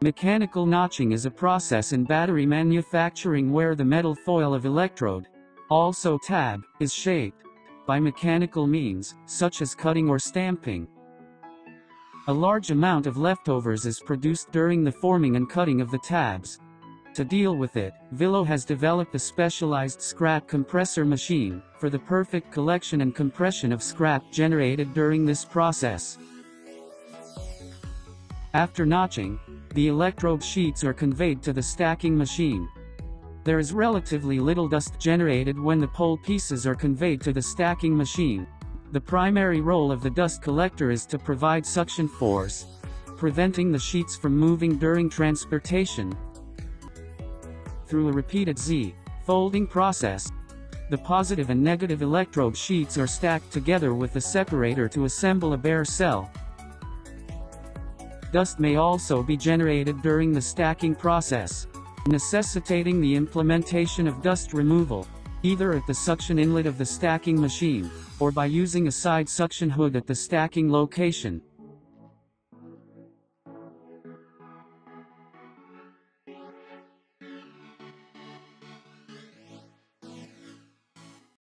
Mechanical notching is a process in battery manufacturing where the metal foil of electrode, also tab, is shaped by mechanical means, such as cutting or stamping. A large amount of leftovers is produced during the forming and cutting of the tabs. To deal with it, Villo has developed a specialized scrap compressor machine for the perfect collection and compression of scrap generated during this process. After notching, the electrode sheets are conveyed to the stacking machine. There is relatively little dust generated when the pole pieces are conveyed to the stacking machine. The primary role of the dust collector is to provide suction force, preventing the sheets from moving during transportation. Through a repeated Z folding process, the positive and negative electrode sheets are stacked together with the separator to assemble a bare cell. Dust may also be generated during the stacking process, necessitating the implementation of dust removal, either at the suction inlet of the stacking machine, or by using a side suction hood at the stacking location.